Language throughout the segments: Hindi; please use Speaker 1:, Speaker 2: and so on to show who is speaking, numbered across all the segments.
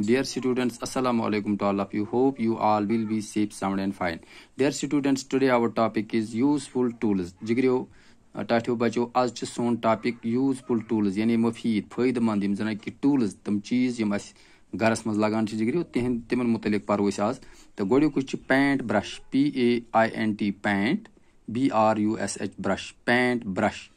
Speaker 1: डियर स्टूडेंट्स अस्सलाम वालेकुम you hope you all will safe sound and fine dear students today our is useful tools जिगरियो टाठियो आज सोन टॉपिक यूजफुल टूल्स यानी मुफीद फायद मंद कि टूल्स चीज़ यम अस गरस मज लगान जिगरियो तिमन मुतलिक पारो आज तो गोडियो कुछ brush P N T paint B U S H brush paint brush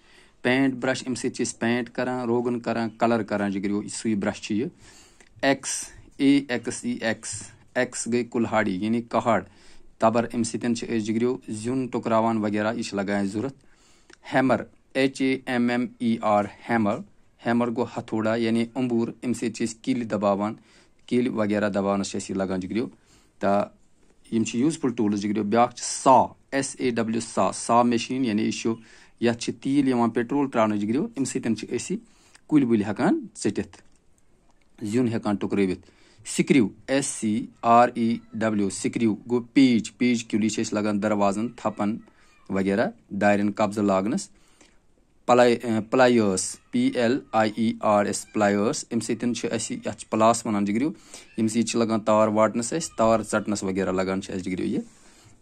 Speaker 1: paint brush अम पेंट कर रोगन कर कलर कर जिगरियो सू ब्रश यह axe A X E axe axe गई कुल्हाड़ी यानी कहड़ तबर अम जिगरियो जुन टुकरावान वगैरह यह लगान ज़रूरत hammer H A M M E R hammer hammer गो हथौड़ा यानी अम्बूर अम किल दबावान किल वगैरह दबान लगान जिगरियो तो यम यूजफुल टूल्स जिगरियो ब्या सा एस ए डब्ल्यू सा सा मशीन यानी यह यह तील पेट्रोल त्रावन जिगरियो अम सत कुल बुल हेकान टित जुन हेकान टुकरवित। Screw S C R E W screw गो पेज पेज क्यूल लगान दरवाजन, थपन वगैरह दारन कब्ज लागनस। Pliers P L I E R S pliers अम सत प्लास वन जिगरियो। यम सत लगान तार वाटनस तार चटनस वगैरह लगान यह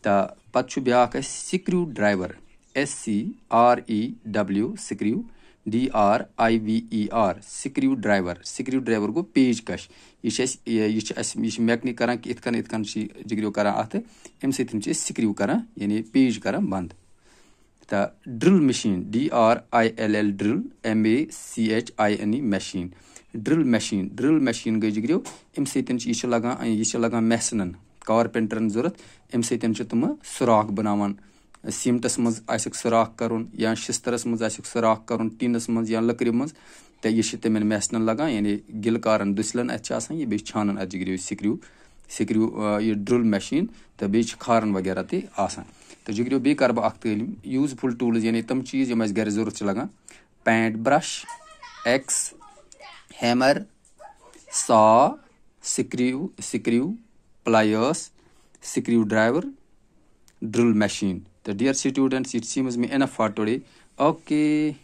Speaker 1: तो पत् ब्या screw driver. S C R E W screw D R I V E R screw driver screw driver गो पेज कश। यह मैकनिक कर इत इत जिगरियो कर अत अम स्क्रू कर, यानी पेज कर बंद। तो drill machine D R I L L drill M A C H I N E machine drill machine drill machine गई जिगरियो अम सह लगान यह लगान मेसनन कारपेंटरन ज़रूरत अम सत सुराख बनावान। सीमटस मज सुराख कर या शिस्तरस मज सुराख कर टीनस मज या लकड़ मज तो यह तमन मैसन लगान यानी गिलकारन दुसलन यह बे छानन अत जिगरियो सिक्रू सिक्रू यह ड्रिल मशीन तो बे खारन वगैरह तक तो जिगरियो बे कर बह तलीम यूजफुल टूल्स, यानी तम चीज़ यम गर ज़रूरत लगान पेंट ब्रश, एक्स, हैमर, सा screw screw pliers screw driver, drill machine. So dear students, it seems me enough for today. Okay.